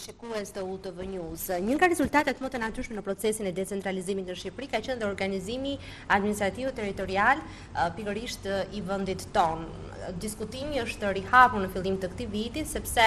shikues të UTV News. Një nga rezultatet më të natyrshme në procesin e decentralizimit në Shqipëri ka qenë dhe organizimi administrativ e territorial pikërisht i vendit tonë. Diskutimi është rihapur në fillim të këtij viti sepse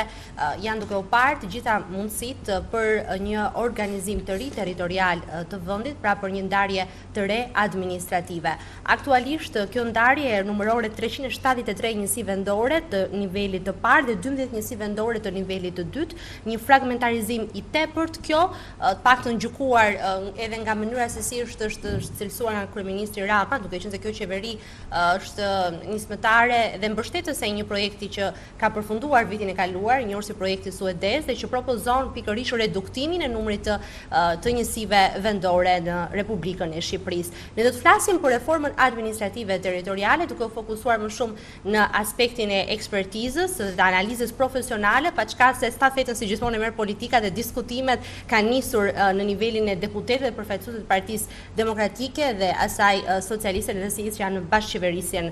janë duke u parë të gjitha mundësitë për një organizim të ri territorial të vendit, pra për një ndarje të re administrative. Aktualisht kjo ndarje numëron treqind e shtatëdhjetë e tre njësi vendore të nivelit të parë dhe dymbëdhjetë njësi vendore të nivelit të dytë, një fragmentarizim i tepërt kjo, të paktën gjykuar edhe nga mënyra se si është është cilësuar nga kryeministri Rama, duke qenë se kjo qeveri është nismëtare dhe mbështetëse e një projekti që ka përfunduar vitin e kaluar, njohur si projekti suedez dhe që propozon pikërisht reduktimin e numrit të të njësive vendore në Republikën e Shqipërisë. Ne do të flasim për reformën administrative territoriale duke u fokusuar më shumë në aspektin e ekspertizës dhe të analizës profesionale, pa çka se stafetën si gjithmonë e merr politika dhe diskutimet kanë nisur në nivelin e deputetëve dhe përfaqësuesve të Partisë Demokratike dhe asaj Socialiste, le të themi që janë në bashkëqeverisjen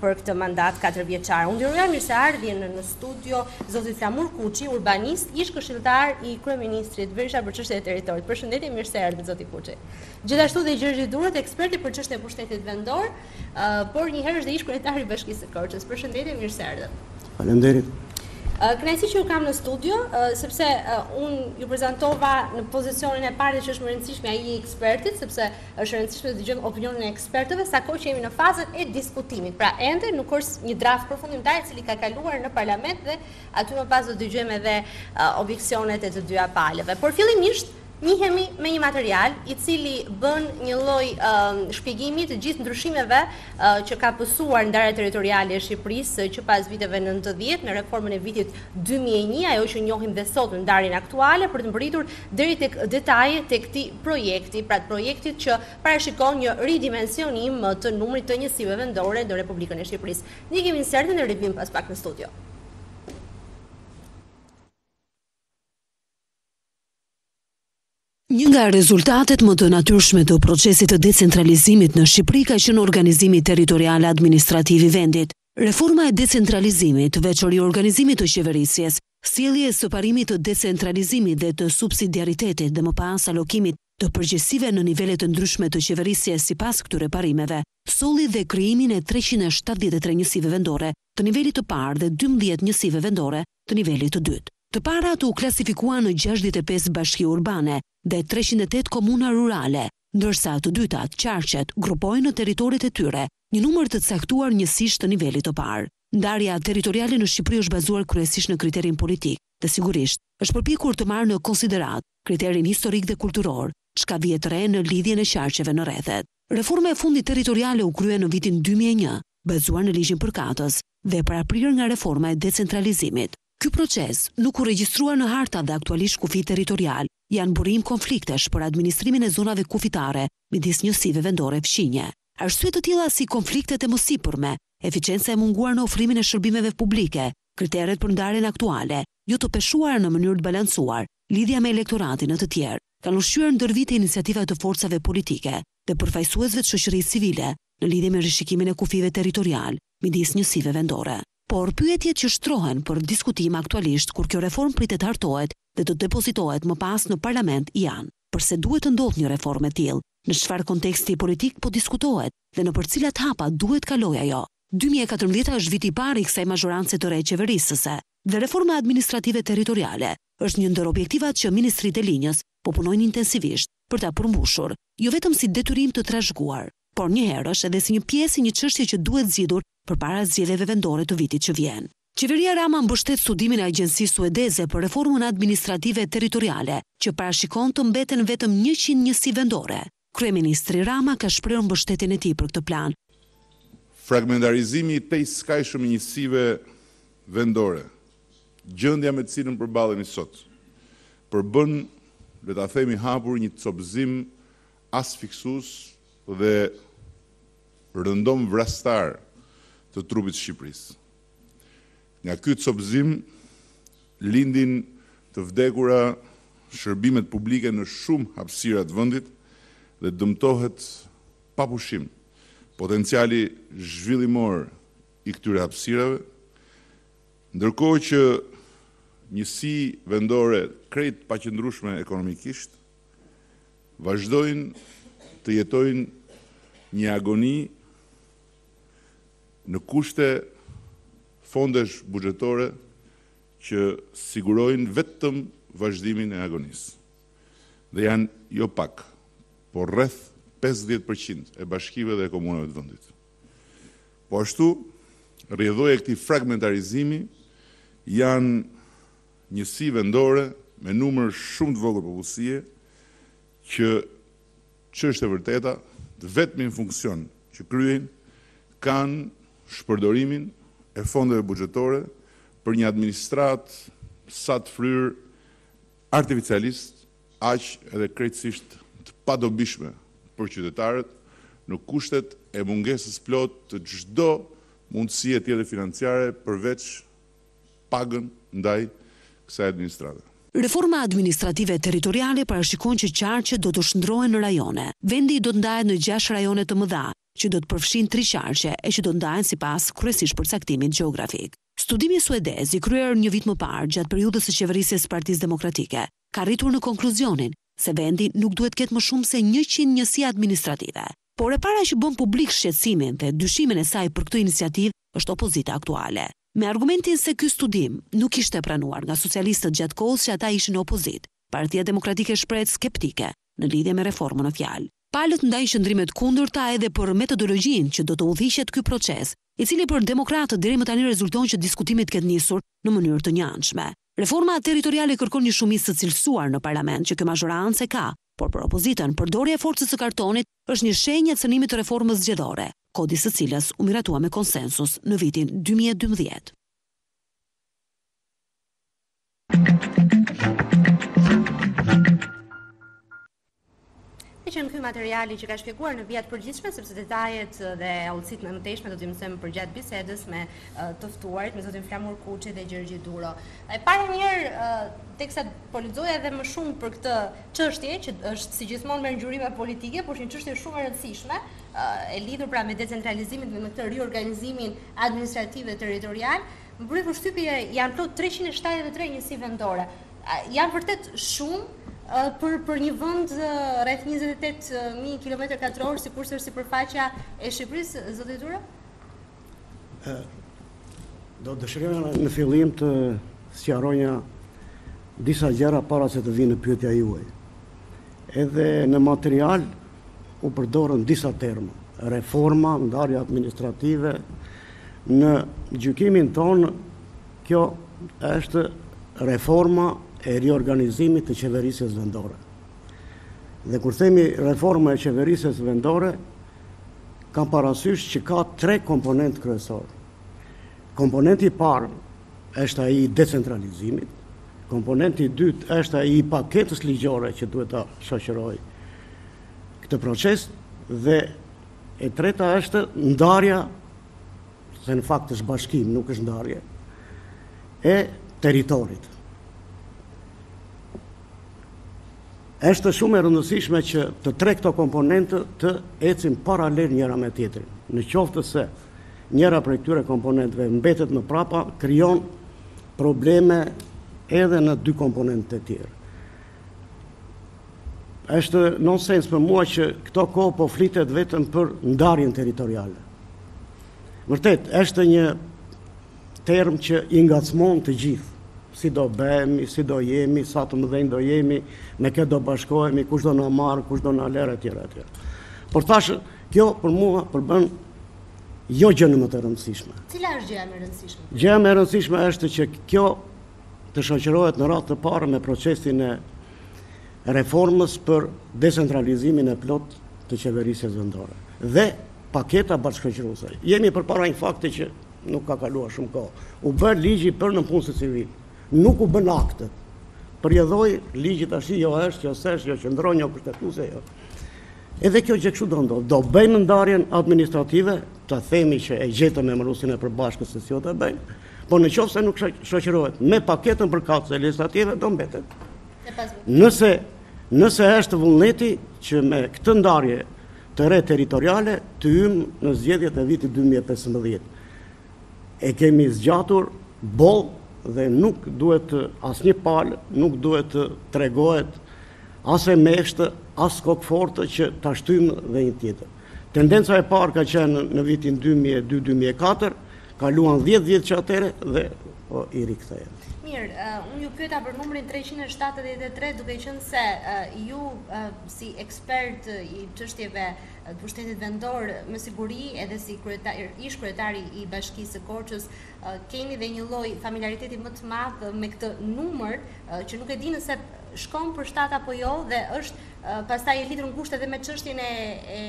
për këtë mandat katërvjeçar. Unë uroj mirëseardhjen në studio zotit Flamur Kuçi, urbanist, ish këshilltar i kryeministrit Berisha për çështjet e territorit. Përshëndetje mirë se erdhët zoti Kuçi. Gjithashtu dhe Gjergji Duron, ekspert për çështjet e pushtetit vendor, por njëherësh dhe ish kryetar i Bashkisë së Korçës. Përshëndetje, mirë se erdhët. Faleminderit. Kënaqësi që ju kam në studio, sepse unë ju prezantova në pozicionin e parë që është më i rëndësishmi ai i ekspertit, sepse është e rëndësishme të dëgjojmë opinionin e ekspertëve sa kohë që jemi në fazën e diskutimit. Pra ende nuk është një draft përfundimtar i cili ka kaluar në parlament dhe aty më pas do të dëgjojmë edhe objeksionet e të dyja palëve. Por fillimisht Njihemi me një material i cili bën një lloj shpjegimi të gjithë ndryshimeve që ka pësuar ndarja territoriale e Shqipërisë që pas viteve nëntëdhjetë me reformën e vitit dy mijë e një ajo që njohim dhe sot në ndarjen aktuale për të mbërritur deri tek detajet e këtij projekti pra të projektit që parashikon një ridimensionim të numrit të njësive vendore në Republikën e Shqipërisë. Ndjekim insertin e rivijmë pas pak në studio. Një nga rezultatet më të natyrshme të procesit të decentralizimit në Shqipëri ka qenë organizimi territorial e administrativ i vendit. Reforma e decentralizimit, veç riorganizimit të qeverisjes, sjelljes së parimit të decentralizimit dhe të subsidiaritetit dhe më pas alokimit të përgjegjësive në nivele të ndryshme të qeverisjes sipas këtyre parimeve, solli dhe krijimin e treqind e shtatëdhjetë e tre njësive vendore të nivelit të parë dhe dymbëdhjetë njësive vendore të nivelit të dytë. Të parat u klasifikuan në gjashtëdhjetë e pesë bashki urbane dhe treqind e tetë komuna rurale, ndërsa të dytat, qarqet, grupojnë në territoret e tyre, një numër të caktuar njësish të nivelit të parë. Ndarja territoriale në Shqipëri është bazuar kryesisht në kriterin politik dhe sigurisht është përpjekur të marrë në konsideratë kriterin historik dhe kulturor, çka vihet re në lidhjen e qarqeve në rrethet. Reforma e fundit territoriale u krye në vitin dy mijë e një, bazuar në ligjin përkatës, dhe e paraprirë nga reforma e decentralizimit. Ky proces, nuk u regjistrua në harta dhe aktualisht kufijtë territorialë janë burim konfliktesh për administrimin e zonave kufitare midis njësive vendore fqinje. Arsye të tilla si konfliktet e mësipërme, efiçenca e munguar në ofrimin e shërbimeve publike, kriteret për ndarjen aktuale, jo të peshuara në mënyrë të balancuar, lidhja me elektoratin e të tjerë, kanë ushqyer ndër vite iniciativa të forcave politike dhe përfaqësuesve të shoqërisë civile në lidhje me rishikimin e kufijve territorialë. midis njësive vendore. Por pyetjet që shtrohen për diskutim aktualisht kur kjo reformë pritet hartohet dhe të depozitohet më pas në parlament janë, përse duhet të ndodhë një reformë e tillë, në çfarë konteksti politik po diskutohet dhe nëpër cilat hapa duhet kalojë ajo. Dy mijë e katërmbëdhjetë është viti i parë i kësaj mazhorance të re qeverisëse dhe reforma administrative territoriale është një ndër objektivat që ministritë e linjës po punojnë intensivisht për ta përmbushur, jo vetëm si detyrim të trashëguar, por njëherësh edhe si një pjesë e një çështje që duhet zgjidhur përpara zgjedhjeve vendore të vitit që vjen. Qeveria Rama mbështet studimin e Agjencisë Suedeze për Reformën Administrative Territoriale, që parashikon të mbeten vetëm njëqind njësi vendore. Kryeministri Rama ka shprehur mbështetjen e tij për këtë plan. Fragmentarizimi i tejskajshëm i njësive vendore, gjendja me të cilën përballemi sot, përbën, le ta themi hapur, një copëzim asfiksues dhe rëndom vrastar të trupit të Shqipërisë. Nga ky copëzim lindin të vdekura shërbimet publike në shumë hapësira të vendit dhe dëmtohet pa pushim potenciali zhvillimor i këtyre hapësirave, ndërkohë që njësi vendore krejt të paqëndrueshme ekonomikisht, vazhdojnë të jetojnë një agoni në kushte fondesh buxhetore që sigurojnë vetëm vazhdimin e agonisë. Dhe janë jo pak, por rreth pesëdhjetë për qind e bashkive dhe e komunave të vendit. Po ashtu, rrjedhojë e këtij fragmentarizimi janë njësi vendore me numër shumë të vogël popullsie që ç'është e vërteta të vetmin funksion që kryejnë kanë shpërdorimin e fondeve buxhetore për një administratë sa të fryrë artificialisht aq edhe krejtësisht të padobishme për qytetarët në kushtet e mungesës së plotë të çdo mundësie tjetër financiare përveç pagën ndaj kësaj administrate. Reforma administrative territoriale parashikon që qarqet do të shndërrohen në rajone. Vendi do të ndahet në gjashtë rajone të mëdha, që do të përfshijnë tri qarqe e që do të ndahen sipas kryesisht përcaktimit gjeografik. Studimi suedez, i kryer një vit më parë, gjatë periudhës së qeverisjes së Partisë Demokratike, ka arritur në konkluzionin se vendi nuk duhet të ketë më shumë se njëqind njësi administrative. Por e para që bën publik shqetësimin dhe dyshimin e saj për këtë iniciativë është opozita aktuale. me argumentin se ky studim nuk ishte pranuar nga socialistët gjatë kohës që ata ishin në opozitë, Partia Demokratike shprehet skeptike në lidhje me reformën në fjalë. Palët ndajnë qëndrime të kundërta edhe për metodologjinë që do të udhëhiqet ky proces, i cili për demokratët deri më tani rezulton që diskutimi të ketë nisur në mënyrë të njëanshme. Reforma territoriale kërkon një shumicë të cilësuar në parlament që kjo mazhorancë e ka, por për opozitën përdorimi i forcës së kartonit është një shenjë e cënimit të reformës zgjedhore, Kodi i së cilës u miratua me konsensus në vitin dy mijë e dymbëdhjetë. Ka qenë ky materiali që ka shpjeguar në vija të përgjithshme sepse detajet dhe hollësitë më të mëtejshme do t'i mësojmë përgjatë bisedës me të ftuarit, me zotin Flamur Kuçi dhe Gjergji Duro. E para një herë teksa po lexoja edhe më shumë për këtë çështje që është si gjithmonë merr ngjyrime politike, por është një çështje shumë e rëndësishme, e lidhur pra me decentralizimin dhe me këtë riorganizimin administrativ dhe territorial, më bëri përshtypje janë plot treqind e shtatëdhjetë e tre njësi vendore. Janë vërtet shumë për për një vend rreth njëzet e tetë mijë kilometra katrorë, sikurse është sipërfaqja e Shqipërisë, zoti Duro? Do të dëshiroja në fillim të sqaronja disa gjëra para se të vij në pyetja juaj. Edhe në material u përdorën disa terma, reforma, ndarja administrative, në gjykimin tonë kjo është reforma e riorganizimit të qeverisjes vendore. Dhe kur themi reforma e qeverisjes vendore, kam parasysh që ka tre komponentë kryesorë. Komponenti i parë është ai i decentralizimit, komponenti i dytë është ai i paketës ligjore që duhet ta shoqërojë këtë proces dhe e treta është ndarja se në fakt është bashkim, nuk është ndarje, e territorit. Është shumë e rëndësishme që të tre këto komponentë të ecin paralel njëra me tjetrin. Në qoftë se njëra prej këtyre komponentëve mbetet më prapa, krijon probleme edhe në dy komponentët e tjerë. Është nonsens për mua që këto kohë po flitet vetëm për ndarjen territoriale. Vërtet, është një Term që i ngacmon të gjithë. Si do bëhemi, si do jemi, sa të mëdhenj do jemi, me kë do bashkohemi, kush do na marrë, kush do na lërë etj etj. Por thash, kjo për mua përbën jo gjënë më të rëndësishme. Cila është gjëja më e rëndësishme? Gjëja më e rëndësishme është që kjo të shoqërohet në radhë të parë me procesin e reformës për decentralizimin e plot të qeverisjes vendore dhe paketa bashkëshoqëruese. Jemi përpara një fakti që Nuk ka kaluar shumë kohë. U bë ligji për nëpunësit civilë. Nuk u bënë aktet. Përjedhoi ligji tashti jo është, jo s'është, jo qëndron, jo kushtetuese, jo. Edhe kjo gjë kështu do ndodhë. Do bëjmë ndarjen administrative, ta themi që e gjetëm emëruesin e përbashkët se si do ta bëjmë, po në qoftë se nuk shoqërohet me paketën përkatëse legjislative, do mbetet. Nëse, nëse është vullneti që me këtë ndarje të re territoriale të hyjmë në zgjedhjet e vitit dy mijë e pesëmbëdhjetë. E kemi zgjatur boll dhe nuk duhet të asnjë palë nuk duhet të tregohet as e mefshtë, as kokëfortë që ta shtyjmë dhe një tjetër. Tendenca e parë ka qenë në vitin dy mijë e dy, dy mijë e katër, kaluan dhjetë vjet që atëherë dhe i rikthehemi. Mirë, unë ju pyeta për numrin treqind e shtatëdhjetë e tre duke qenë se ju si ekspert i çështjeve të pushtetit vendor, me siguri edhe si ish kryetari i bashkisë së Korçës, keni dhe një lloj familjariteti më të madh me këtë numër që nuk e di nëse shkon për shtat apo jo dhe është pastaj e lidhur ngushtë edhe me çështjen e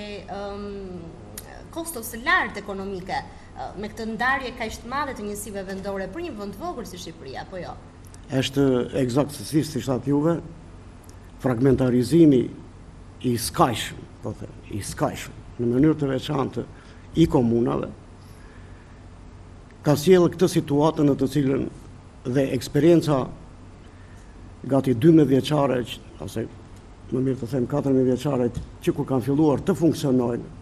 kostos së lartë ekonomike me këtë ndarje kaq të madhe të njësive vendore për një vend të vogël si Shqipëria, apo jo? Është ekzaktësisht siç thatë juve. Fragmentarizimi i skajshëm, po them, i skajshëm, në mënyrë të veçantë i komunave, ka sjellë këtë situatën në të cilën dhe eksperienca gati 12 vjeçare ose më mirë të them 14 vjeçare që kur kanë filluar të funksionojnë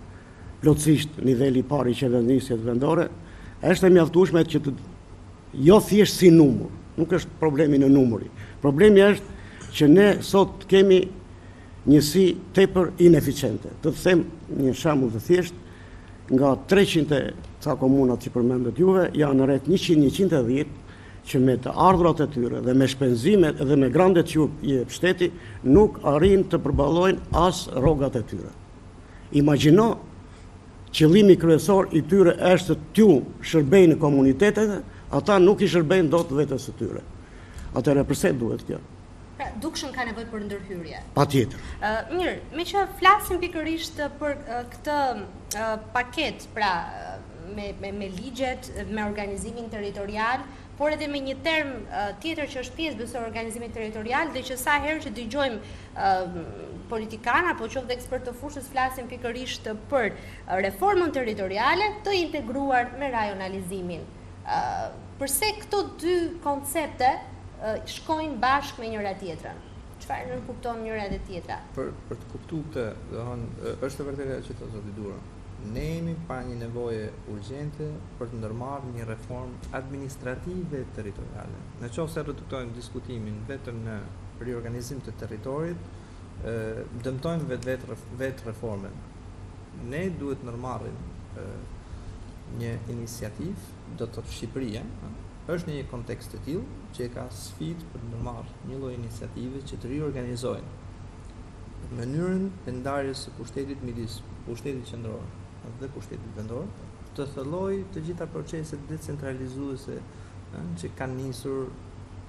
plotësisht niveli i parë i qeverisjes vendore, është e mjaftueshme që të Jo thjesht si numër, nuk është problemi në numri. Problemi është që ne sot kemi njësi tepër ineficiente. Të them një shembull të thjesht, nga 300 e ca komunat që përmendët juve, janë rreth 100-110 që me të ardhurat e tyre dhe me shpenzimet dhe me grantet që jep shteti nuk arrijnë të përballojnë as rrogat e tyre. Imagjino, qëllimi kryesor i tyre është t'ju shërbejnë komuniteteve, ata nuk i shërbejnë dot vetes së tyre. Atëherë përse duhet kjo? Pra, dukshëm ka nevojë për ndërhyrje. Patjetër. Ë, mirë, meqë flasim pikërisht për këtë paketë, pra me me me ligjet, me organizimin territorial, por edhe me një term tjetër që është pjesë besoj e organizimit territorial dhe që sa herë që dëgjojmë politikanë apo qoftë dhe ekspertë të fushës flasin pikërisht për reformën territoriale të integruar me rajonalizimin. Përse këto dy koncepte shkojnë bashkë me njëra tjetrën? Çfarë nënkupton njëra dhe tjetra? Për të kuptuar këtë, do të thotë, është e vërtetë ajo që thotë zoti Duro. Ne jemi para një nevoje urgjente për të ndërmarrë një reformë administrative territoriale. Në qoftë se reduktojmë diskutimin vetëm në riorganizim të territorit, dëmtojmë vetë vetë reformën. Ne duhet të ndërmarrim një iniciativë, do të thotë Shqipëria, është në një kontekst të tillë që e ka sfidë për të ndërmarrë një lloj iniciative që të riorganizojë Mënyrën e ndarjes së pushtetit midis pushtetit qendror dhe pushtetit vendor, të thellojë të gjitha proceset decentralizuese që kanë nisur,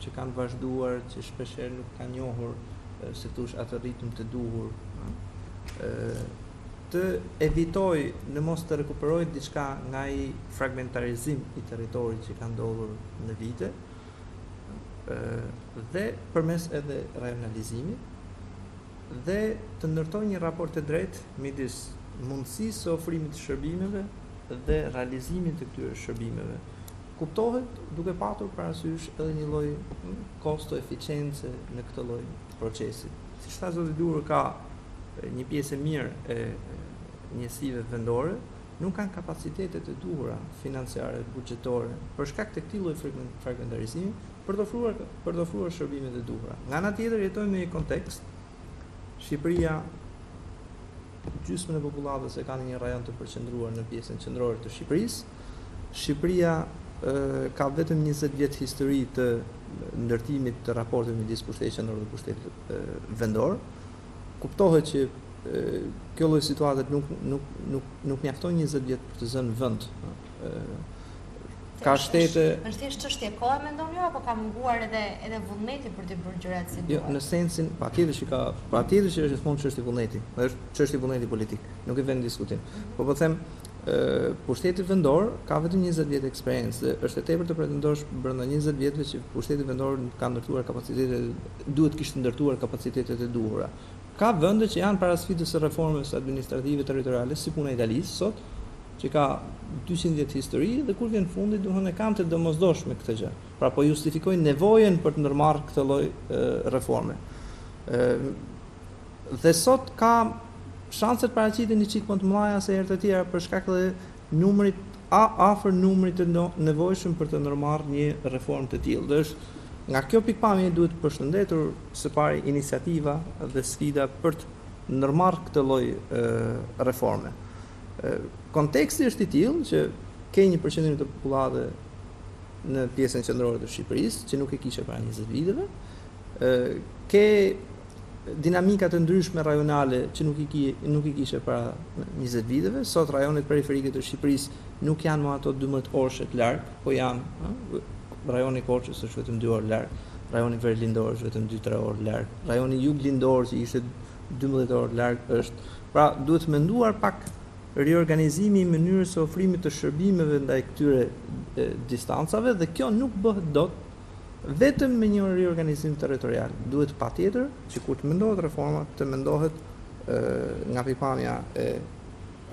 që kanë vazhduar, që shpeshherë nuk kanë njohur, si të thuash, atë ritëm të duhur, të evitojë në mos të rekuperojë diçka nga ai fragmentarizim i territorit që ka ndodhur në vite, dhe përmes edhe rajonalizimit dhe të ndërtojë një raport të drejtë midis mundësisë së ofrimit të shërbimeve dhe realizimit të këtyre shërbimeve. Kuptohet duke patur parasysh edhe një lloj kosto eficience në këtë lloj procesi. Siç tha zoti Duro ka një pjesë e mirë e njësive vendore, nuk kanë kapacitetet e duhura financiare, buxhetore, për shkak të këtij lloj fragmentarizimi, për të ofruar për të ofruar shërbimet e duhura. Nga ana tjetër jetojmë në një kontekst, Shqipëria gjysmën e popullatës e ka në një rajon të përqendruar në pjesën qendrore të Shqipërisë. Shqipëria ka vetëm 20 vjet histori të ndërtimit të raporteve midis pushtetit qendror dhe pushtetit vendor. Kuptohet që kjo lloj situate nuk nuk nuk nuk mjafton 20 vjet për të zënë vend. Ka shtete. Është thjesht çështje kohe mendoni ju apo ka munguar edhe edhe vullneti për të bërë gjërat si duhet? Jo, në sensin patjetër që ka, patjetër që është gjithmonë çështje vullneti. Është çështje vullneti politik. Nuk e vë në diskutim. Mhm. Po po them, pushteti vendor ka vetëm 20 vjet eksperiencë dhe është e tepër të pretendosh brenda 20 vjetëve që pushteti vendor ka ndërtuar kapacitete duhet të kishte ndërtuar kapacitetet e duhura. Ka vende që janë para sfidës së reformës administrative territoriale, si puna e Italisë sot, që ka dyqind vjet histori dhe kur vjen fundi, domethënë e kanë të domosdoshme këtë gjë. Pra po justifikoj nevojën për të ndërmarrë këtë lloj reforme. Dhe sot ka shanset paraqiten një çik më të mëdha se herë të tjera për shkak edhe numrit a afër numrit të nevojshëm për të ndërmarrë një reformë të tillë dhe është nga kjo pikëpamje duhet përshëndetur së pari iniciativa dhe sfida për të ndërmarrë këtë lloj reforme. Konteksti është i tillë që ke një përqendrim të popullatës në pjesën qendrore të Shqipërisë, që nuk e kishe para njëzet viteve, ke dinamika të ndryshme rajonale që nuk i ki, nuk i kishe para 20 viteve. Sot rajonet periferike të Shqipërisë nuk janë më ato 12 orëshe të larg, po janë rajoni Korçës është vetëm 2 orë larg, rajoni Verilindor është vetëm 2-3 orë larg, rajoni Juglindor që ishte 12 orë larg është. Pra duhet menduar pak riorganizimi i mënyrës së ofrimit të shërbimeve ndaj këtyre distancave dhe kjo nuk bëhet dot Vetëm me një riorganizim territorial. Duhet patjetër që kur të mendohet reforma, të mendohet nga pikëpamja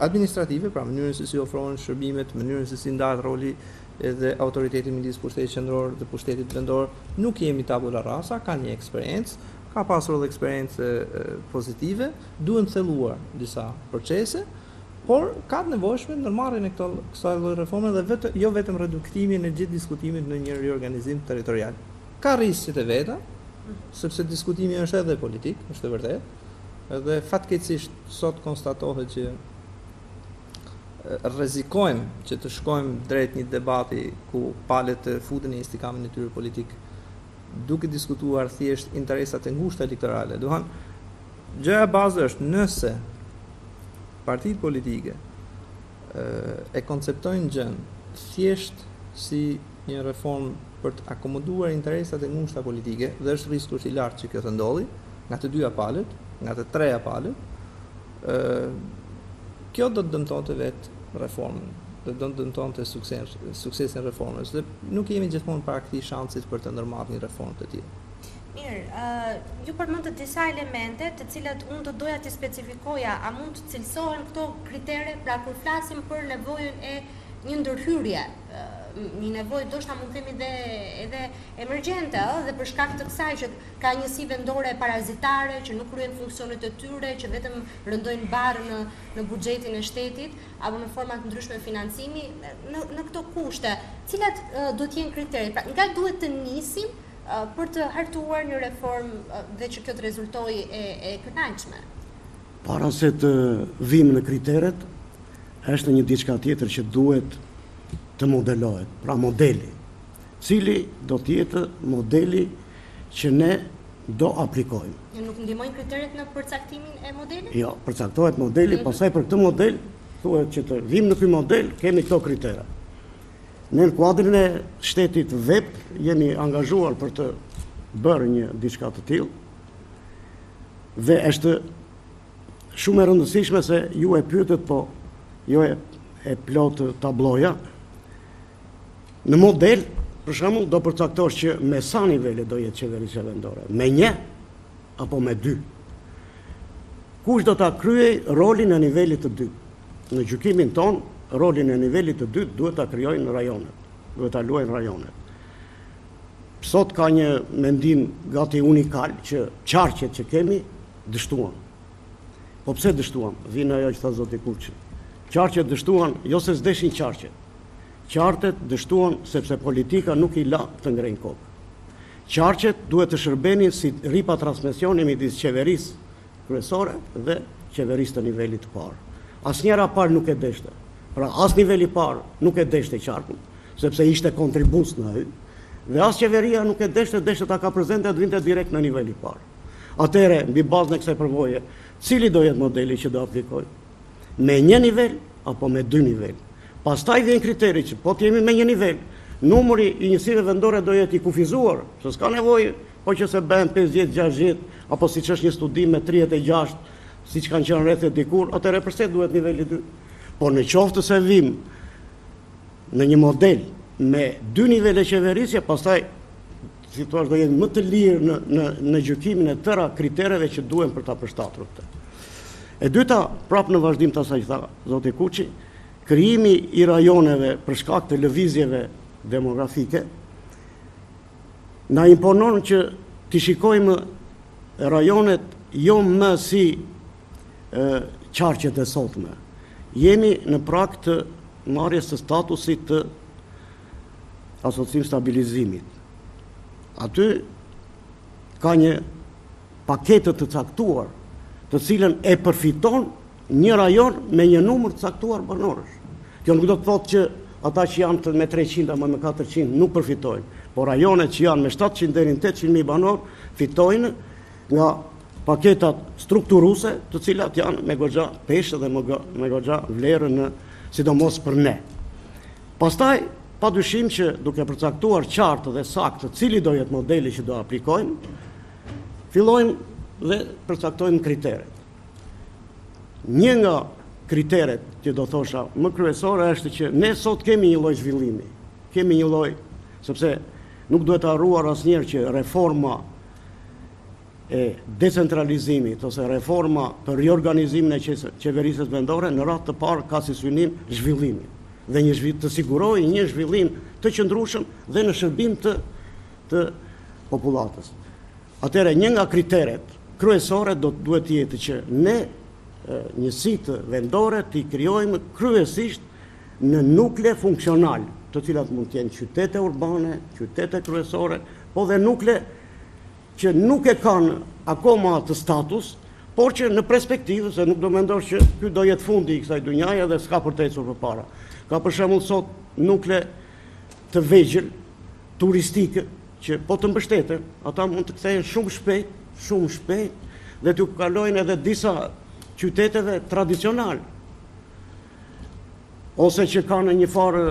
administrative, pra mënyrën se si ofrohen shërbimet, mënyrën se si ndahet roli dhe autoriteti midis pushtetit qendror dhe pushtetit vendor. Nuk jemi tabula rasa, ka një eksperiencë, ka pasur edhe eksperiencë pozitive, duhen thelluar disa procese. por ka të nevojshme ndërmarrjen e këto kësaj lloj reforme dhe vetë jo vetëm reduktimin e gjithë diskutimit në një riorganizim territorial. Ka risqet e veta, sepse diskutimi është edhe politik, është e vërtetë, dhe fatkeqësisht sot konstatohet që rrezikojmë që të shkojmë drejt një debati ku palët të futen në istikamin e tyre politik duke diskutuar thjesht interesat e ngushta elektorale, do të thonë, Gjëja bazë është nëse partitë politike e konceptojnë gjën thjesht si një reformë për të akomoduar interesat e ngushta politike dhe është risku i lartë që kjo të ndodhi nga të dyja palët, nga të treja palët, kjo do të dëmtonte vetë reformën dhe do të dëmtonte sukses, suksesin e reformës dhe nuk jemi gjithmonë para këtij shansit për të ndërmarrë një reformë të tillë. Mirë, ju përmendët disa elemente të cilat unë do doja t'i specifikoja, a mund të cilësohen këto kritere, pra kur flasim për nevojën e një ndërhyrje, një nevojë ndoshta mund të themi dhe edhe emergjente ë dhe për shkak të kësaj që ka njësi vendore parazitare që nuk kryejnë funksionet e tyre, që vetëm rëndojnë barrë në në buxhetin e shtetit apo në forma të ndryshme financimi, në në këto kushte, cilat do të jenë kriteret, pra nga duhet të nisim për të hartuar një reformë dhe që kjo të rezultojë e kënaqshme. Para se të vijmë në kriteret, është një diçka tjetër që duhet të modelohet, pra modeli. Cili do të jetë modeli që ne do aplikojmë? Ju nuk ndihmojnë kriteret në përcaktimin e modelit? Jo, përcaktohet modeli, mhm. pastaj për këtë model thuhet që të vijmë në ky model, kemi këto kritere. Ne në kuadrin e Shtetiweb jemi angazhuar për të bërë një diçka të tillë. Dhe është shumë e rëndësishme se ju e pyetët po jo e, e plot tabloja. Në model, për shembull, do përcaktosh që me sa nivele do jetë qeverisja vendore, me një apo me dy. Kush do ta kryej rolin e nivelit të dytë? Në gjykimin tonë, rolin e nivelit të dytë duhet ta krijojnë rajonet, duhet ta luajnë rajonet. Sot ka një mendim gati unikal që qarqet që kemi dështuan. Po pse dështuan? Vjen ajo që tha zoti Kuçi. Qarqet dështuan, jo se s'deshin qarqet. Qartet dështuan sepse politika nuk i la të ngrejnë kokë. Qarqet duhet të shërbenin si ripa transmisioni midis qeverisë kryesore dhe qeverisë të nivelit të parë. Asnjëra palë nuk e deshte. Pra as niveli i parë nuk e deshte qarkun, sepse ishte kontribues në ai, dhe as qeveria nuk e deshte, deshte ta kapërzente të vinte direkt në niveli i parë. Atëherë, mbi bazën e kësaj përvoje, cili do jetë modeli që do aplikojmë? Me një nivel apo me dy nivel? Pastaj vjen kriteri që po të jemi me një nivel, numri i njësive vendore do jetë i kufizuar, se s'ka nevojë Po qe se bëhen pesëdhjetë, gjashtëdhjetë, apo siç është një studim me tridhjetë e gjashtë, siç kanë qenë rrethet dikur, atëherë përse duhet niveli dy? Po në qoftë se vim në një model me dy nivele qeverisje, pastaj si thua do jetë më të lirë në në në gjykimin e tëra kritereve që duhen për ta përshtatur këtë. E dyta, prapë në vazhdim të asaj që tha zoti Kuçi, krijimi i rajoneve për shkak të lëvizjeve demografike, Na imponon që t'i shikojmë rajonet jo më si qarqet e sotme. Jemi në prag të marrjes së statusit të Asociim Stabilizimit. Aty ka një paketë të caktuar, të cilën e përfiton Një rajon me një numër të caktuar banorësh. Kjo nuk do të thotë që ata që janë me treqind apo me katërqind nuk përfitojnë, por rajonet që janë me shtatëqind deri në tetëqind mijë banorë fitojnë nga paketat strukturuese, të cilat janë me goxha peshë dhe me goxha vlerë në sidomos për ne. Pastaj, padyshim që duke përcaktuar qartë dhe saktë cili do jetë modeli që do aplikojmë, fillojmë dhe përcaktojmë kriteret. Një nga kriteret që do thosha më kryesore është që ne sot kemi një lloj zhvillimi, kemi një lloj, sepse nuk duhet harruar asnjëherë që reforma e decentralizimit ose reforma për riorganizimin e qeverisjes vendore në radhë të parë ka si synim zhvillimin dhe një zhvill, të sigurojë një zhvillim të qëndrueshëm dhe në shërbim të të popullatës. Atëherë një nga kriteret kryesore do të duhet të jetë që ne njësitë vendore t'i krijojmë kryesisht në nukle funksionalë, të cilat mund të jenë qytete urbane, qytete kryesore, po dhe nukle që nuk e kanë akoma atë status, por që në perspektivë, se nuk do mendosh që ky do jetë fundi i kësaj dunjaje dhe s'ka për të ecur përpara. Ka për shembull sot nukle të vegjël turistikë që po të mbështeten, ata mund të kthehen shumë shpejt, shumë shpejt dhe t'u kalojnë edhe disa qyteteve tradicionale, ose që kanë një farë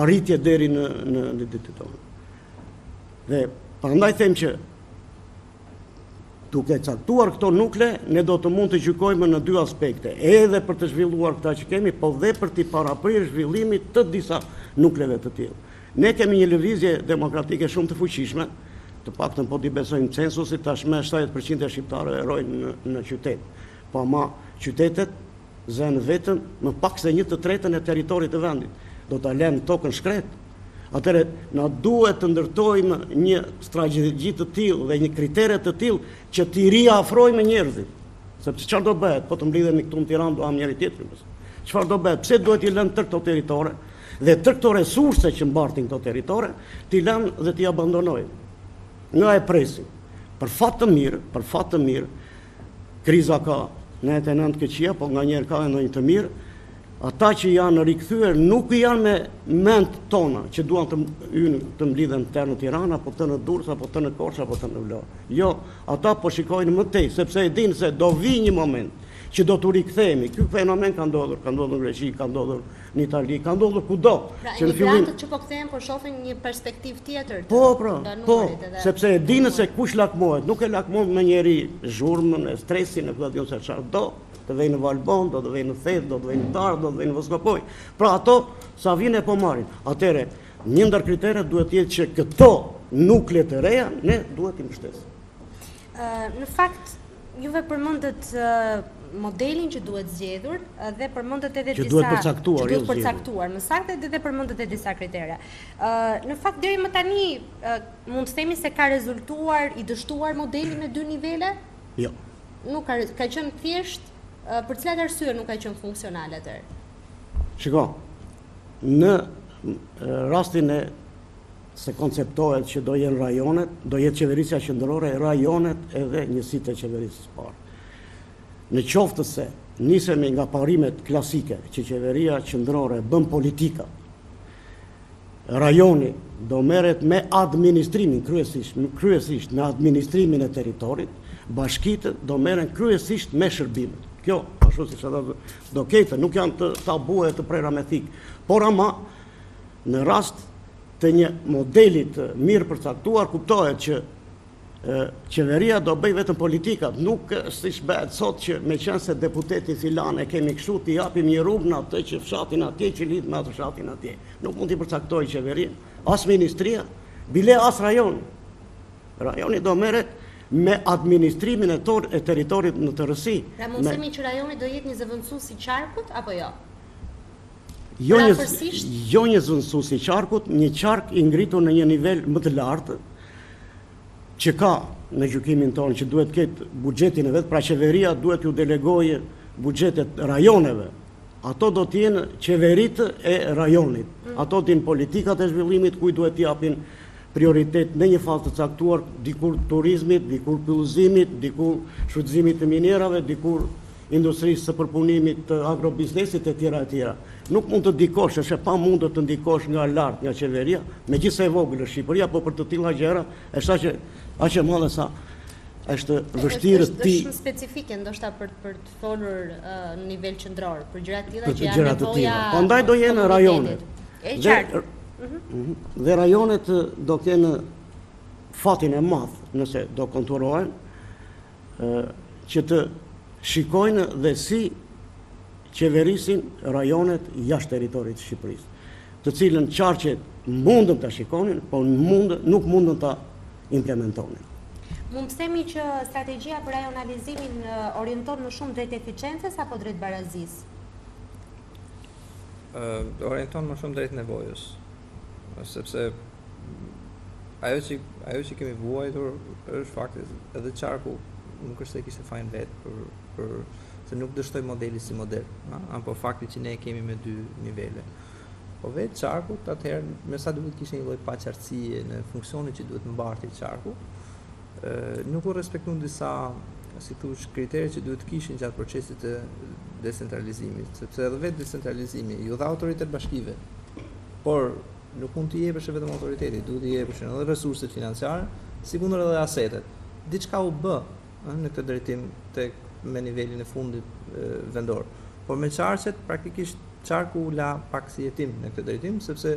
arritje deri në në në ditët tona. Dhe prandaj them që duke caktuar këto nukle, ne do të mund të gjykojmë në dy aspekte, edhe për të zhvilluar këta që kemi, po dhe për t'i paraprirë zhvillimit të disa nukleve të tillë. Ne kemi një lëvizje demokratike shumë të fuqishme, të paktën po t'i besojmë censusit, tashmë shtatëdhjetë për qind e shqiptarëve rrojnë në qytet. Po ama qytetet zenë vetëm më pak se një të tretën e territorit të vendit. Do ta lëmë tokën shkretë? Atëherë na duhet të ndërtojmë një strategji të tillë dhe një kritere të tillë që t'i riafrojmë njerëzit. Sepse çfarë do bëhet, po të mblidhemi këtu në Tiranë do hamë njëri-tjetrin. Çfarë do bëhet? Pse duhet t'i lëmë tërë këto territore? Dhe tërë këto resurse që mbartin këto territore, t'i lëmë dhe t'i abandonojmë. Nga e presim. Për fat të mirë, për fat të mirë, kriza ka nëntëdhjetë e nëntë këqija, po nganjëherë ka edhe ndonjë të mirë, ata që janë rikthyer nuk janë me mendtë tona, që duan të hyjnë të mblidhen tërë në Tiranë apo tërë në Durrës apo tërë në Korçë apo tërë në Vlorë. Jo, ata po shikojnë më tej, sepse e dinë se do vijë një moment që do t'u rikthehemi. Ky fenomen ka ndodhur, ka ndodhur në Greqi, ka ndodhur Në Itali ka ndodhur kudo. Pra emigrantët që po kthehen po shohin një perspektivë tjetër të banuarit. Po, pra, po, sepse e dinë se kush lakmohet, nuk e lakmon më njeri zhurmën e stresin e këto se çfarë do, të vejnë në Valbonë, do të vejnë në Theth, do të vejnë në Dardhë, do të vejnë në Voskopojë. Pra ato sa vijnë e po marrin. Atëherë, një ndër kriteret duhet të jetë që këto nukle të reja ne duhet t'i mbështesim. Në fakt, juve përmendët modelin që duhet zgjedhur dhe përmendët edhe disa që duhet përcaktuar, që duhet jo përcaktuar. Më saktë edhe dhe përmendët edhe disa kritere. Ë, në fakt deri më tani mund të themi se ka rezultuar i dështuar modeli me dy nivele? Jo. Nuk ka ka qenë thjesht për cilat arsye nuk ka qenë funksional atëherë? Shiko, në rastin e se konceptohet që do jenë rajonet, do jetë qeverisja qendrore, rajonet edhe njësitë e qeverisjes së parë. Në qoftë se nisemi nga parimet klasike që qeveria qendrore bën politika, rajoni do merret me administrimin kryesisht, kryesisht me administrimin e territorit, bashkitë do merren kryesisht me shërbimet. Kjo, ashtu siç e thotë, do ketë, nuk janë të tabu e të prera me thikë. Por ama Në rast të një modeli të mirë përcaktuar, kuptohet që qeveria do bëjë vetëm politikat, nuk siç bëhet sot që meqenëse deputeti filan e kemi kështu t'i japim një rrugë në atë që fshatin atje që lidh me atë fshatin atje. Nuk mund t'i përcaktojë qeveria, as ministria, bile as rajoni. Rajoni do merret me administrimin e ter e territorit në tërësi. Pra mund të themi që rajoni do jetë një zëvendësues i qarkut apo jo? Jo një, jo një zëvendësues i qarkut, një qark i ngritur në një nivel më të lartë, që ka në gjykimin tonë që duhet të ketë buxhetin e vet, pra qeveria duhet t'u delegojë buxhetet rajoneve. Ato do t'jenë qeveritë e rajonit. Mm. Ato dinë politikat e zhvillimit, kujt duhet t'japin prioritet në një fazë të caktuar, dikur turizmit, dikur pyllëzimit, dikur shfrytëzimit të minierave, dikur industrisë së përpunimit të agrobiznesit etj etj nuk mund të ndikosh është e pamundur të ndikosh nga lart nga qeveria megjithëse e vogël Shqipëria po për të tilla gjëra është aq e aq e madhe sa është vështirë të, ti shumë specifike ndoshta për për të folur në uh, nivel qendror për gjëra të tilla që janë për gjëra të tilla prandaj do jenë rajonet e qartë mhm. Mhm. dhe rajonet do kenë fatin e madh nëse do konturohen që të shikojnë dhe si qeverisen rajonet jashtë territorit të Shqipërisë, të cilën qarqet mundnin ta shikonin, por nuk mundnin ta implementonin. Mund të themi që strategjia për rajonalizimin orienton më shumë drejt efiçencës apo drejt barazisë? Orienton më shumë drejt nevojës. është sepse ajo që ajo që kemi vuajtur është faktikisht edhe qarku nuk është se kishte fajin vet për përse nuk dështoi modeli si model, ha? apo fakti që ne e kemi me dy nivele. Po vetë qarku atëherë me sa duket kishte një lloj paqartësie në funksionin që duhet mbarte qarku, Nuk u respektuan disa, si të thuash, kriteret që duhet të kishin gjatë procesit të decentralizimit, sepse edhe vetë decentralizimi u dha autoritet bashkive, por nuk mund të japësh vetëm autoritetin, duhet të japësh edhe resurset financiare, sikundër edhe asetet. Diçka u bë në këtë drejtim tek me nivelin e fundit vendor, por me qarqet praktikisht qarku u la pak si jetim në këtë drejtim, sepse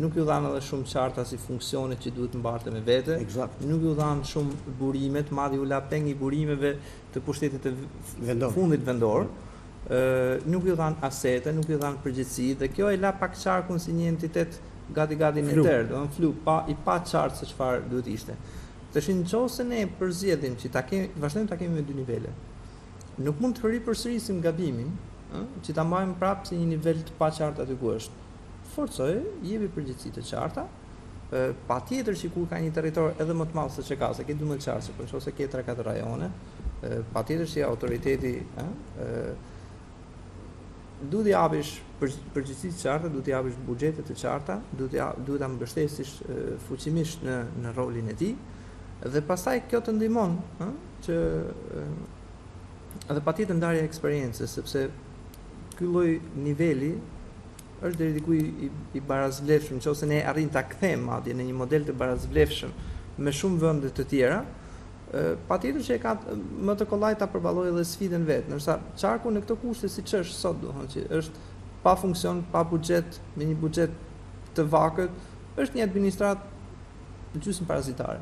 nuk iu dhanë edhe shumë të qarta si funksionet që duhet të mbarte me vete, nuk iu dhanë shumë burimet, madje u la peng i burimeve të pushtetit të fundit vendor, nuk iu dhanë asete, nuk iu dhanë përgjegjësi dhe kjo e la pak qarkun si një entitet gati gati në derë, domethënë flu, i paqartë se çfarë duhet të ishte. Tash në qoftë se ne përzgjedhim që ta kemi, vazhdojmë ta kemi me dy nivele. Nuk mund të ripërsërisim gabimin, ëh, që ta mbajmë prapë si një nivel të paqartë aty ku është. Forcoje, jepi përgjegjësi të qarta. Patjetër që kur ka një territor edhe më të madh se që ka, se ke dymbëdhjetë qarqe, se po në qoftë se ke 3-4 rajone, patjetër që autoriteti, du t'i japësh përgjegjësi të qarta, du t'i japësh buxhete të qarta, du ta mbështesësh fuqimisht në rolin e tij, dhe pastaj kjo të ndihmon, që dhe patjetër ndarja e eksperiencës, sepse Ky lloj niveli është deri diku i i barazvlefshëm, që nëse ne arrijmë ta kthejmë atje në një model të barazvlefshëm me shumë vende të tjera, patjetër që e ka më të kollajt ta përballojë edhe sfidën vetë, ndërsa qarku në këto kushte siç është sot, domethënë që është pa funksion, pa buxhet, me një buxhet të vakët, është një administratë gjysmë parazitare.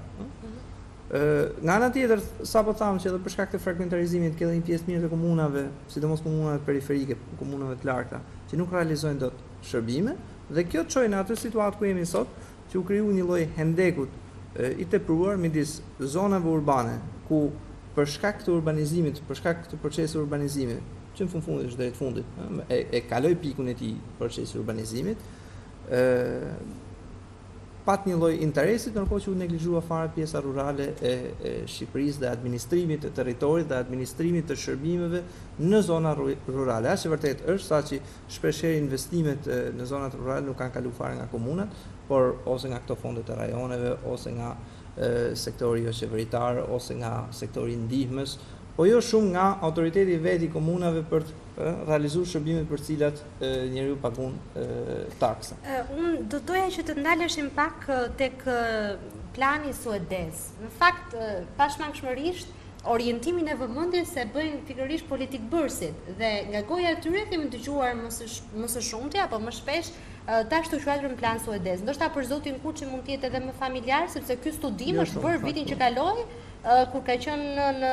Nga ana tjetër, sa po thamë që edhe për shkak të fragmentarizimit ke edhe një pjesë të mirë të komunave, sidomos komunave periferike, komunave të largëta, që nuk realizojnë dot shërbime dhe kjo çoi në atë situatë ku jemi sot, që u krijua një lloj hendekut i tepruar midis zonave urbane, ku për shkak të urbanizimit, për shkak të procesit të urbanizimit, që në fund të fundit është drejt fundit, e kaloi pikun e tij procesi i urbanizimit, pat një lloj interesit, ndërkohë që u neglizhua fare pjesa rurale e Shqipërisë dhe administrimit të territorit dhe administrimit të shërbimeve në zona rurale. Aq e vërtetë është, saqë shpeshherë investimet në zonat rurale nuk kanë kalu fare nga komunat, por ose nga këto fondet e rajoneve, ose nga sektori joqeveritar, ose nga sektori i ndihmës, po jo shumë nga autoriteti i vetë i komunave për të realizu shërbimet për të cilat njeriu pagun taksa. Unë do të doja që të ndaleshim pak tek plani suedez. Në fakt, pashmangshmërisht, orientimin e vëmendjes s'e bëjnë pikërisht politikëbërësit dhe nga goja e tyre kemi dëgjuar më së shumti apo më shpesh të ashtuquajturin plan suedez. Ndoshta për zotin Kuçi mund të jetë edhe më familjar, sepse ky studim është bërë vitin që kaloi. Kur ka qenë në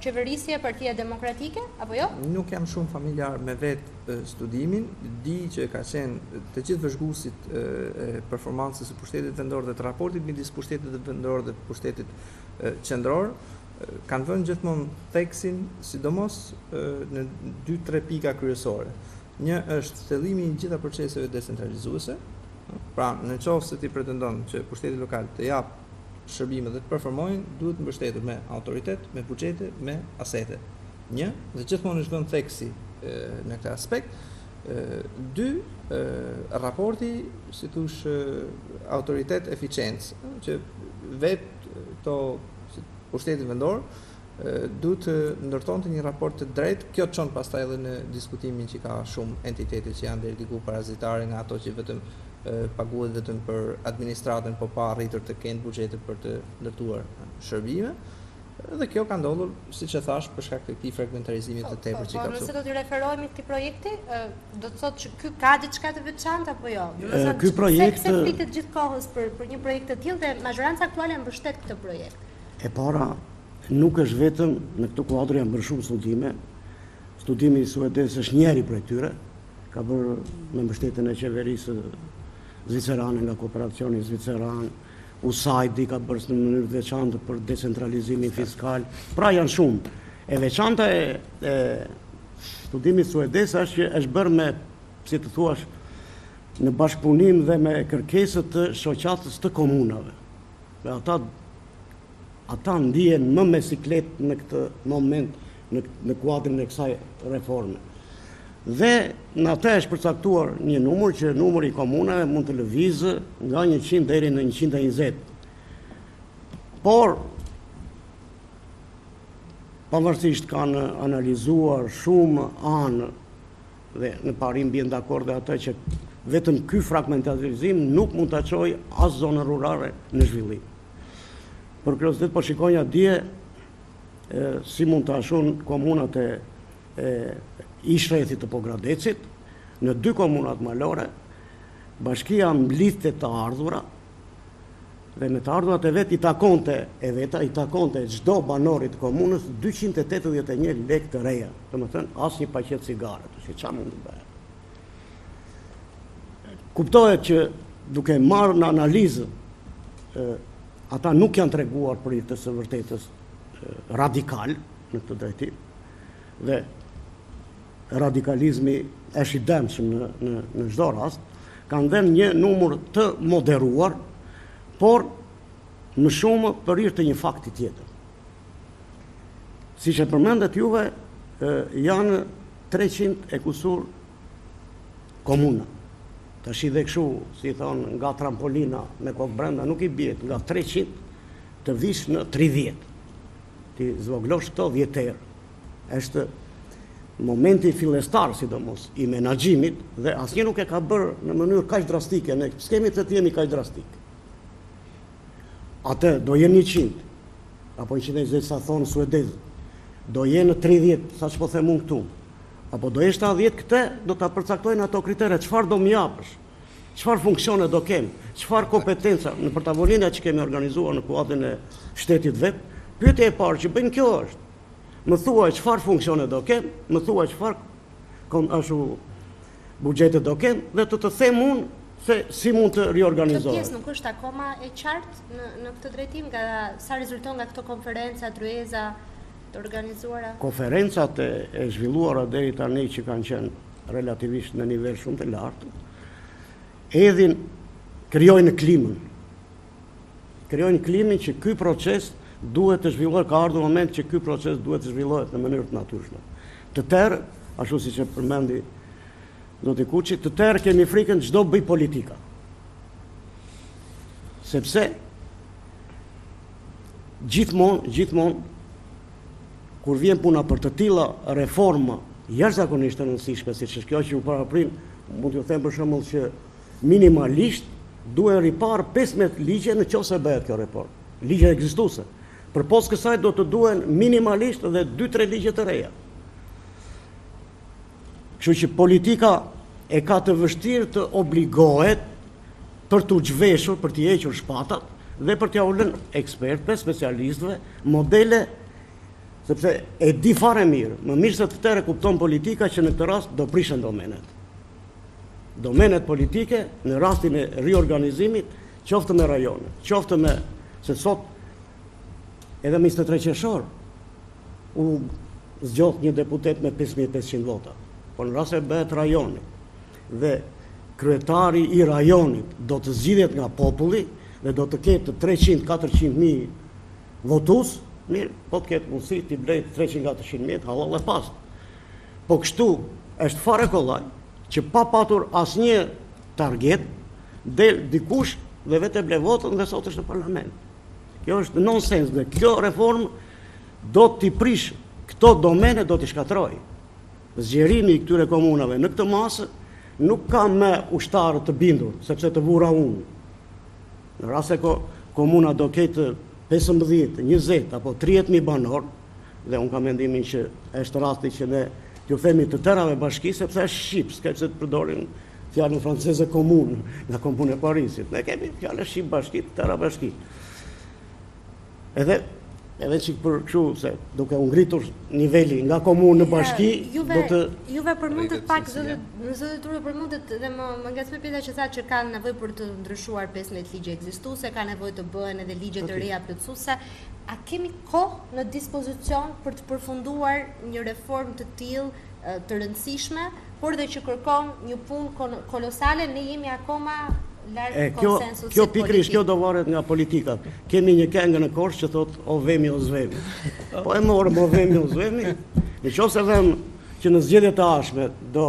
qeverisje Partia Demokratike, apo jo? Nuk jam shumë familjar me vetë studimin, di që ka qenë të gjithë vëzhguesit e performancës së pushtetit vendor dhe të raportit midis pushtetit vendor dhe pushtetit qendror, kanë vënë gjithmonë theksin, sidomos në dy tre pika kryesore. Një është thellimi i gjitha proceseve decentralizuese, pra në qoftë se ti pretendon që pushteti lokal të japë, shërbime dhe të performojnë duhet mbështetur me autoritet, me buxhete, me asete. Një, dhe gjithmonë është vënë theksi në këtë aspekt. Dy, raporti, si thush, autoritet eficiencë, që vetë to pushtetin vendor duhet të ndërtonte një raport të drejtë. Kjo çon pastaj edhe në diskutimin që ka shumë entitete që janë deri diku parazitare nga ato që vetëm paguhet vetëm për administratën, po pa arritur të kenë buxhete për të ndërtuar shërbime. Dhe kjo ka ndodhur, siç e thash, për shkak të këtij fragmentarizimit të tepërt që ka. Po, nëse do të referohemi këtij projekti, do të thotë që ky ka diçka të veçantë apo jo? Ky projekt se flitet gjithë kohës për për një projekt të tillë dhe mazhoranca aktuale e mbështet këtë projekt. E para, nuk është vetëm, në këtë kuadër janë bërë shumë studime, studimi i Suedisë është njeri prej tyre, ka bërë me mbështetjen e qeverisë zvicerane nga kooperacioni zviceran, USAID-i ka bërë në mënyrë të veçantë për decentralizimin fiskal. Pra janë shumë. E veçanta e, e studimit suedez është që është bërë me, si të thuash, në bashkëpunim dhe me kërkesë të shoqatës të komunave. Dhe ata ata ndihen më me siklet në këtë moment në në kuadrin e kësaj reforme. Dhe në atë është përcaktuar një numër që numri i komunave mund të lëvizë nga 100 deri në 120. Por pavarësisht kanë analizuar shumë anë Dhe në parim bien dakord edhe ata që vetëm ky fragmentarizim nuk mund ta çojë as zonën rurale në zhvillim. Për kuriozitet po shikonja dje si mund të ashtu komunat e, e ish-rrethit të Pogradecit, në dy komunat malore, bashkia mblidhte të ardhura, dhe me të ardhurat e vet i takonte e veta, i takonte çdo banori të komunës dyqind e tetëdhjetë e një lekë të reja, domethënë asnjë paqet cigare, tash çfarë mund të bëhet? Kuptohet që duke marrë në analizë ata nuk janë treguar për hir të së vërtetës radikal në këtë drejtim dhe radikalizmi është i dëmshëm në në në çdo rast, kanë dhënë një numër të moderuar, por më shumë për hir të një fakti tjetër. Siç e përmendët juve, janë 300 e kusur komuna. Të hidhesh kështu, si thonë, nga trampolina me kokë brenda, nuk i bie nga 300 të vish në 30. T'i zvogëlosh këto dhjetë herë. Është momenti fillestar, sidomos, i menaxhimit dhe asnjë nuk e ka bërë në mënyrë kaq drastike, ne s'kemi pse të jemi kaq drastik. A do jenë 100 apo 120 sa thonë suedezët. Do jenë 30, sa ç'po them unë këtu. Apo do jenë 70 këtë, do ta përcaktojnë ato kritere, çfarë do më japësh? Çfarë funksione do kem? Çfarë kompetenca nëpër tavolina që kemi organizuar në kuadrin e shtetit veb? Pyetja e parë që bëjnë kjo është, Më thuaj çfarë funksione do kem, më thuaj çfarë kon ashtu buxhete do kem dhe të të them unë se si mund të riorganizohet. Kjo pjesë nuk është akoma e qartë në në këtë drejtim nga sa rezulton nga këto konferenca, tryeza të organizuara. Konferencat e, e zhvilluara deri tani që kanë qenë relativisht në nivel shumë të lartë, edhe krijojnë klimën krijojnë klimën që ky proces duhet të zhvillohet, ka ardhur momenti që ky proces duhet të zhvillohet në mënyrë të natyrshme. Të tërë, ashtu siç e përmendi zoti Kuçi, të tërë kemi frikën ç'do bëjë politika. Sepse gjithmonë, gjithmonë kur vjen puna për të tilla reforma jashtëzakonisht të rëndësishme siç është kjo që u paraprin, mund t'ju them për shembull që Minimalisht duhen riparë pesëmbëdhjetë ligje në qoftë se bëhet kjo reformë, ligje ekzistuese. Përpos kësaj do të duhen minimalisht dhe dy tre ligje të reja. Kështu që politika e ka të vështirë të obligohet për t'u zhveshur, për t'i hequr shpatat dhe për t'ia ua lënë ekspertëve, specialistëve, modele sepse e di fare mirë, më mirë se të tërë e kupton politika që në këtë rast do prishen domenet. domenet politike në rastin e riorganizimit, qoftë me rajone, qoftë me se sot edhe më 23 qershor u zgjodh një deputet me 5500 vota. Po në rast se bëhet rajoni dhe kryetari i rajonit do të zgjidhet nga populli dhe do të ketë 300-400 mijë votues, mirë, po të ketë mundësi t'i blejë 300-400 mijë, halal e pastë. Po kështu është fare kollaj që pa patur asnjë target del dikush dhe vetë e ble votën dhe sot është në parlament. Kjo është nonsens dhe kjo reformë do t'i prishë këto domene do t'i shkatërrojë. Zgjerimi i këtyre komunave në këtë masë nuk ka më ushtarë të bindur, sepse të vura unë. Në rast se ko, komuna do ketë 15, 20 apo 30 mijë banorë, Dhe unë kam mendimin që është rasti që ne t'ju themi të tërave bashki, sepse është shqip, s'ka pse të përdorim fjalën franceze komunë, nga Komuna e Parisit. Ne kemi fjalën shqip bashki, të tëra bashki. Edhe edhe çik për kështu se duke u ngritur niveli nga komunë në bashki juve, do të juve përmendet pak zë në zë detyrë përmendet dhe më ngacmoi pjesa që tha që kanë nevojë për të ndryshuar 15 ligje ekzistuese, kanë nevojë të bëhen edhe ligje të reja plotësuese. A kemi kohë në dispozicion për të përfunduar një reformë të tillë të rëndësishme, por dhe që kërkon një punë kolosale, ne jemi akoma larg konsensusit politik. Kjo pikërisht, kjo do varet nga politika. Kemi një këngë në Korçë që thotë o vemi o s'vemi. Po e morëm o vemi o s'vemi, në qoftë se vemi që në zgjedhjet e ardhshme do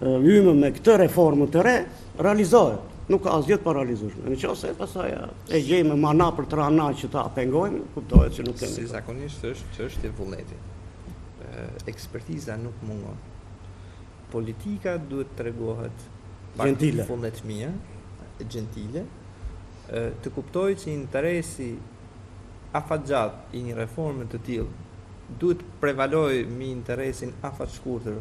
lymë me këtë reformë të re, realizohet. Nuk ka asgjë të parealizueshme. Në qoftë se pastaj e gjejmë mënyra për të tëra që ta pengojmë, kuptohet se nuk kemi. Si zakonisht është çështje vullneti. Ekspertiza nuk mungon. Politika duhet të tregohet gentile, vullnetmirë, gentile, të kuptojë që interesi afatgjatë i një reforme të tillë duhet të prevalojë mbi interesin afatshkurtër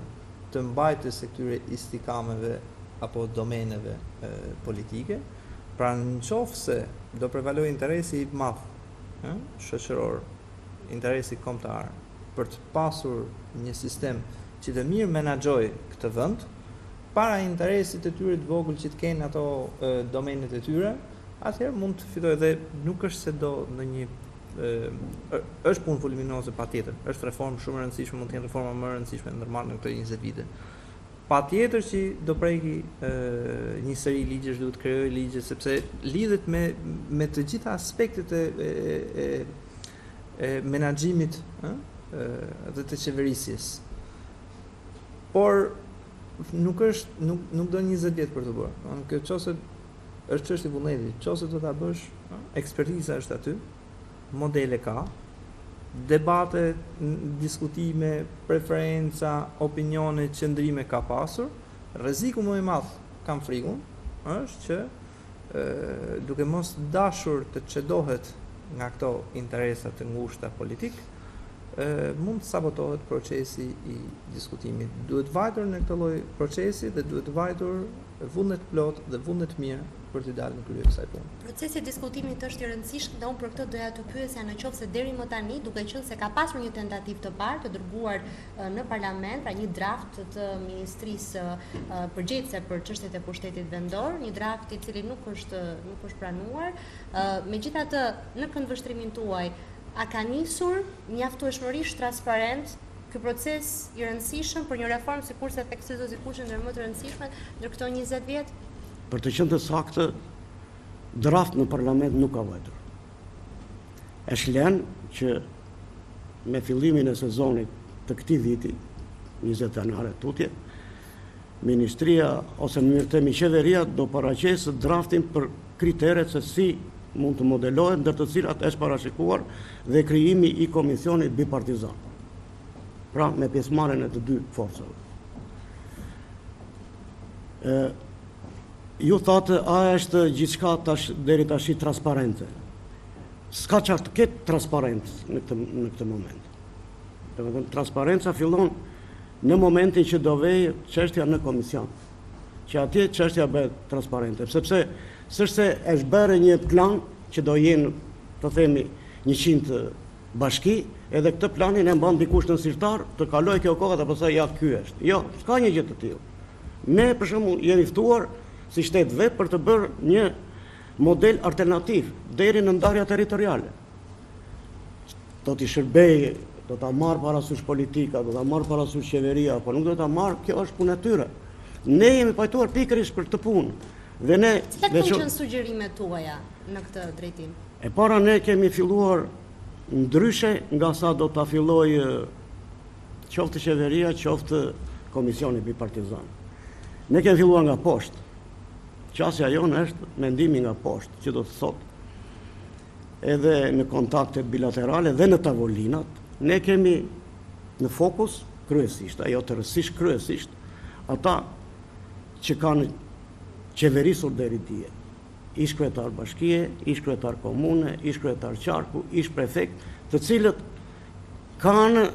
të mbajtjes së këtyre istikameve apo domeneve politike. Pra në qoftë se do prevalojë interesi i madh shoqëror, interesi kombëtar për të pasur një sistem që të mirë menaxhojë këtë vend, para interesit të tyre të vogël që të kenë ato domenet e tyre, atëherë mund të fitojë dhe nuk është se do ndonjë është punë voluminoze patjetër, është reformë shumë e rëndësishme, mund të jetë reforma më e rëndësishme ndërmarrë në këto 20 vite. Patjetër që do prekë ë një seri ligjesh, duhet të krijojë ligje sepse lidhet me me të gjitha aspektet e e, e, e menaxhimit ë dhe të qeverisjes. Por nuk është nuk nuk do 20 vjet për të bërë. Domthonë nëse Është çështje vullneti, nëse do ta bësh, ekspertiza është aty, modele ka, debate, diskutime, preferenca, opinione, qëndrime ka pasur, rreziku më i madh, kam frikun, është që duke mos dashur të cedohet nga këto interesa të ngushta politike, mund të sabotohet procesi i diskutimit. Duhet vajtur në këtë lloj procesi dhe duhet vajtur vullnetplot dhe vullnetmirë për t'i dalë në krye kësaj pune. Procesi i diskutimit është i rëndësishëm dhe unë për këtë doja t'ju pyesja në qoftë se deri më tani, duke qenë se ka pasur një tentativë të parë të dërguar në Parlament, pra një draft të ministrisë përgjegjëse për çështjet e pushtetit vendor, një draft i cili nuk është nuk është pranuar, megjithatë në këndvështrimin tuaj a ka nisur mjaftueshmërisht transparent Ky proces i rëndësishëm për një reformë sikurse e theksoi zoti Kuçi ndër më të rëndësishmet në këto njëzet vjet? Për të qenë të saktë, draft në parlament nuk ka vajtur. Është lënë që me fillimin e sezonit të këtij viti, njëzet janar e tutje, Ministria ose më mirë të themi qeveria do paraqesë draftin për kriteret se si mund të modelohet ndër të cilat është parashikuar dhe krijimi i komisionit bipartizan. Pra me pjesëmarrjen e të dy forcave. Ë ju thatë a është gjithçka tash deri tashi transparente. S'ka çfarë të ketë transparencë në këtë në këtë moment. Domethënë transparenca fillon në momentin që do vejë çështja në komision, që atje çështja bëhet transparente, sepse s'është se është bërë një plan që do jenë, të themi, 100 bashki, edhe këtë planin e mban dikush në sirtar, të kalojë kjo kohë dhe pastaj ja ky është. Jo, s'ka një gjë të tillë. Ne për shembull jemi ftuar si shtetweb për të bërë një model alternativ deri në ndarje territoriale. do t'i shërbejë, do ta marrë parasysh politika, do ta marrë parasysh qeveria, apo nuk do ta marrë, kjo është punë e tyre. Ne jemi pajtuar pikërisht për këtë punë. Dhe ne... Çfarë do të jenë sugjerimet tuaja në këtë drejtim? E para ne kemi filluar ndryshe nga sa do ta fillojë qoftë qeveria, qoftë komisioni bipartizan. Ne kemi filluar nga poshtë. Qasja jonë është mendimi nga poshtë, që do të thotë Edhe në kontaktet bilaterale dhe në tavolinat, ne kemi në fokus kryesisht, a jo tërësisht kryesisht, ata që kanë qeverisur deri dje, ish kryetarë bashkie, ish kryetarë komune, ish kryetarë qarku, ish prefekt, të cilët kanë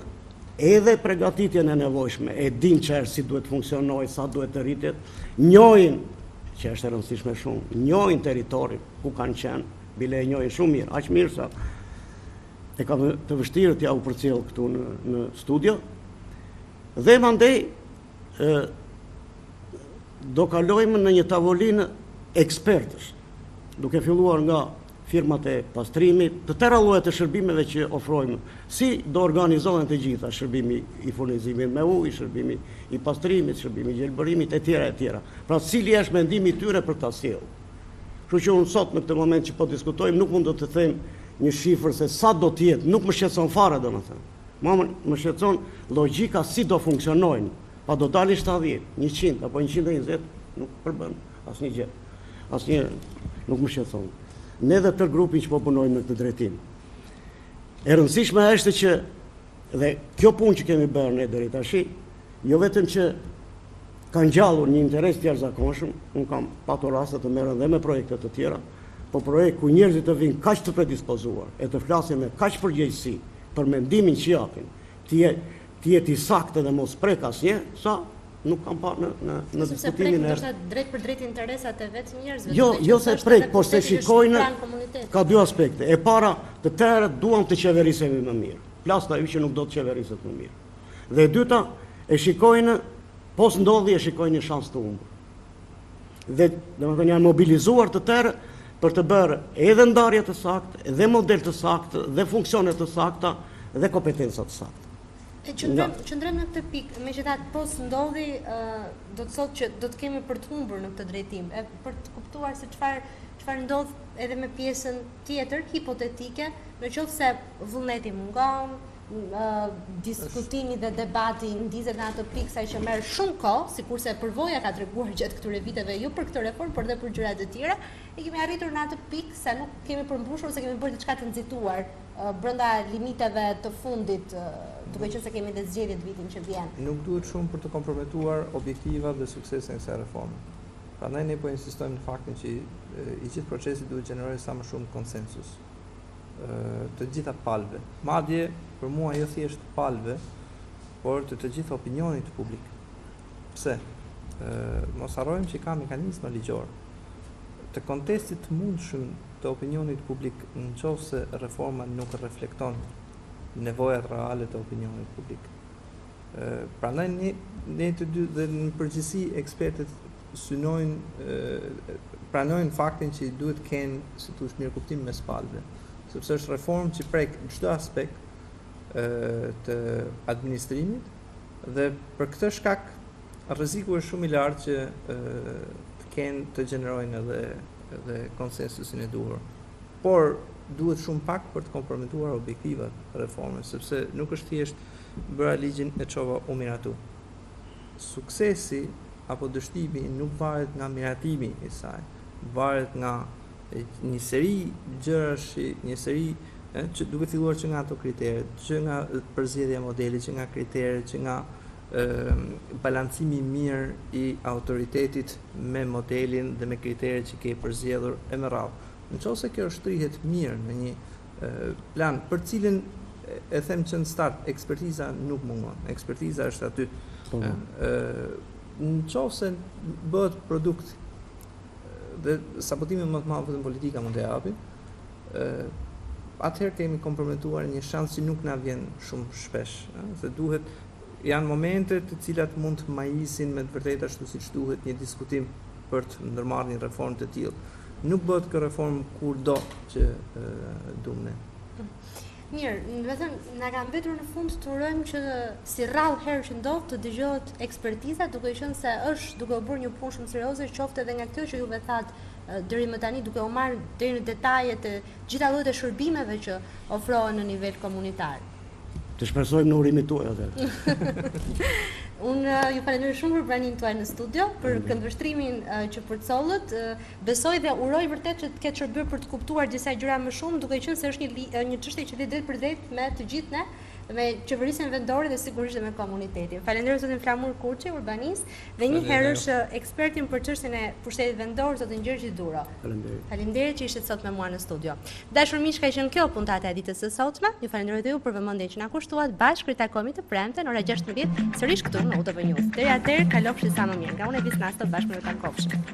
edhe përgatitjen e nevojshme, e dinë që si duhet të funksionojë, sa duhet të rritet, njojnë, që është e rëndësishme shumë, njojnë territorin ku kanë qenë, Bile e njohin shumë mirë, aq mirë sa e kam të vështirë t'jua përcjell këtu në në studio. Dhe mandej ë do kalojmë në një tavolinë ekspertësh, duke filluar nga firmat e pastrimit, të tëra llojet e shërbimeve që ofrojmë, si do organizohen të gjitha, shërbimi i furnizimit me ujë, shërbimi i pastrimit, shërbimi i gjelbërimit etj etj. Pra cili është mendimi i tyre për ta sjellë? Kështu që unë sot në këtë moment që po diskutojmë nuk mund do të them një shifër se sa do të jetë, nuk më shqetëson fare domethënë. Mua më shqetëson logjika si do funksionojnë. Pa do dalin 70, 100 apo 120, nuk përbën asnjë gjë. Asnjë nuk më shqetëson. Ne dhe tërë grupin që po punojmë në këtë drejtim. E rëndësishme është që Dhe kjo punë që kemi bërë ne deri tash, jo vetëm që ka ngjallur një interes të jashtëzakonshëm, unë kam patur raste të merrem dhe me projekte të tjera, po projekt ku njerëzit të vijnë kaq të predispozuar e të flasin me kaq përgjegjësi për mendimin që japin, të jetë të jetë i saktë dhe mos prek asnjë, sa Nuk kam parë në në në diskutimin e... Se prek drejtpërdrejt interesat e vetë njerëzve. Jo, jo se prek, por se shikojnë ka dy aspekte. E para, të tërë duam të qeverisemi më mirë. Plastë ai që nuk do të qeveriset më mirë. Dhe e dyta, e shikojnë po s'ndodhi e shikojnë një shans të humbur. Dhe domethënë janë mobilizuar të tërë për të bërë edhe ndarje të saktë, dhe model të saktë, dhe funksione të sakta, dhe kompetenca të sakta. Të qëndrojmë, të qëndrojmë në këtë pikë, meqë thatë po s'ndodhi, do të thotë që do të kemi për të humbur në këtë drejtim, e për të kuptuar se çfarë, çfarë ndodh edhe me pjesën tjetër, hipotetike, në qoftë se vullneti mungon, diskutimi dhe debati ndizet në atë pikë sa që merr shumë kohë, sikurse përvoja ka treguar gjatë këtyre viteve, ju jo për këtë reformë, por dhe për gjëra të tjera, e kemi arritur në atë pikë sa nuk kemi përmbushur, ose kemi bërë diçka të nxituar, brenda limiteve të fundit, duke qenë se kemi dhe zgjedhjet vitin që vjen. Nuk duhet shumë për të komprometuar objektivat dhe suksesin e kësaj reforme. Prandaj ne po insistojmë në faktin që i gjithë procesi duhet të gjenerojë sa më shumë konsensus të të gjitha palëve, madje për mua jo thjesht të palëve, por të të gjithë opinionit publik. Pse? Mos harrojmë që ka mekanizma ligjorë të kontestit të mundshëm. të opinionit publik në qoftë se reforma nuk reflekton nevojat reale të opinionit publik. Prandaj ne ne të dy dhe në përgjithësi ekspertët synojnë pranojnë faktin që i duhet të kenë, si të thuash, mirëkuptim mes palëve, sepse është reformë që prek çdo aspekt të administrimit dhe për këtë shkak rreziku është shumë i lartë që të kenë të gjenerojnë edhe dhe konsensusin e duhur. Por, duhet shumë pak për të komprometuar objektivat e reformës, sepse nuk është thjesht bëra ligjin e çova u miratu. Suksesi apo dështimi nuk varet nga miratimi i saj, varet nga një seri gjërash, një seri që duke filluar që nga ato kriteret, që nga përzgjedhja e modelit, që nga kriteret, që nga balancimi i mirë i autoritetit me modelin dhe me kriteret që ke përzgjedhur e me radhë. Në qoftë se kjo shtrihet mirë në një plan për të cilin e them që në start ekspertiza nuk mungon, ekspertiza është aty. Në qoftë se bëhet produkt dhe sabotimin më të madh vetëm politika mund të japë, atëherë kemi komprometuar një shans që nuk na vjen shumë shpesh, se duhet Janë momente të cilat mund të majisin me të vërtetë ashtu siç duhet një diskutim për të ndërmarrë një reformë të tillë. Nuk bëhet kjo reformë kur do që duam ne. Mirë, domethënë, na ka mbetur në fund të urojmë që si rrallë herë që ndodh të dëgjohet ekspertiza, duke qenë se është duke u bërë një punë shumë serioze, qoftë edhe nga kjo që juve thatë deri më tani duke u marrë deri në detajet e gjitha llojeve të shërbimeve që ofrohen në nivel komunitar. Të shpresojmë në urimin tuaj atëherë. Unë ju falenderoj shumë për praninë tuaj në studio, për këndvështrimin që përcollët. Besoj dhe uroj vërtet që të ketë shërbyer për të kuptuar disa gjëra më shumë, duke qenë se është një një çështje që lidhet drejtpërdrejt me të gjithë ne, me qeverisjen vendore dhe sigurisht dhe me komunitetin. Falenderoj zotin Flamur Kuçi, urbanist. Dhe njëherësh ekspertin për çështjen e pushtetit vendor, zotin Gjergj Duro. Faleminderit. Faleminderit që ishit sot me mua në studio. Dashur miq, ka qenë kjo puntata e ditës së sotme. Ju falenderoj dhe ju për vëmendjen që na kushtuat. Bashkë ritakohemi të premten ora 16:00 sërish këtu në UTV News. Deri atëherë, kalofshi sa më mirë. Nga unë Edis Nasto bashkë mirutakofshim.